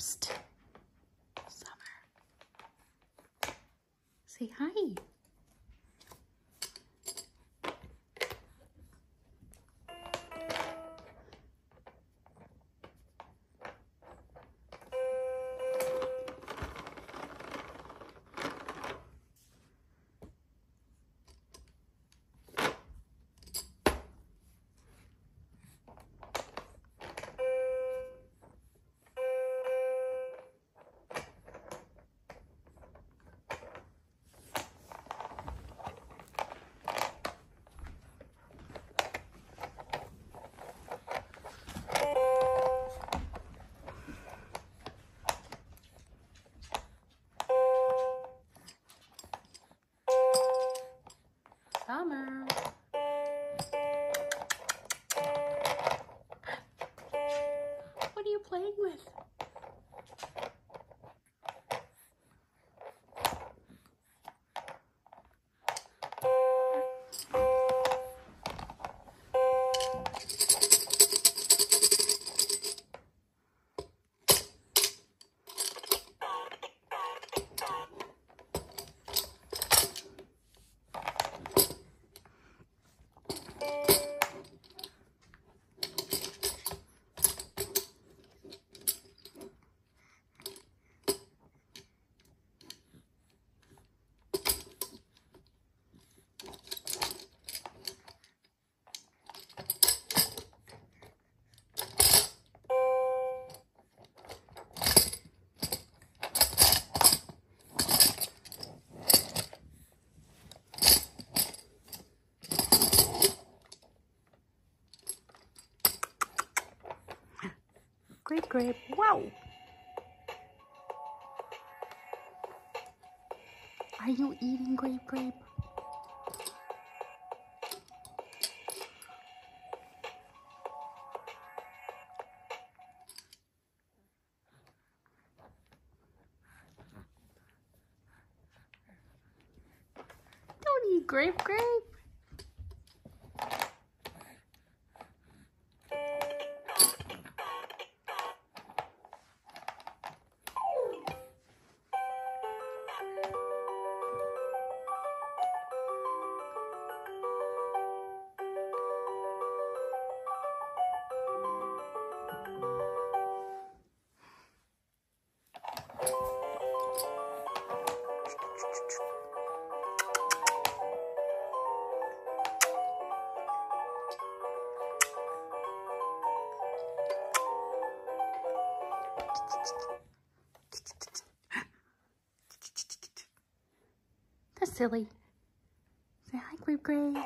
Summer. Say hi. Summer. What are you playing with? Grape, grape. Wow. Are you eating grape, grape? Don't eat grape, grape. That's silly. Say hi, Grape Grape.